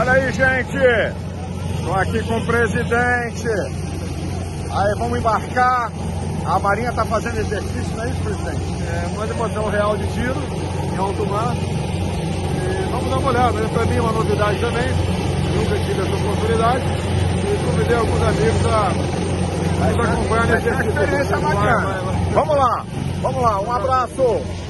Olha aí, gente. Estou aqui com o presidente. Aí, vamos embarcar. A Marinha está fazendo exercício, não é isso, presidente? É uma um real de tiro em alto mar. E vamos dar uma olhada. Né? Para mim é uma novidade também. Nunca tive essa oportunidade. E convidei alguns amigos a nos acompanhar nesse exercício. Experiência é bacana. Vamos lá, vamos lá. Um abraço.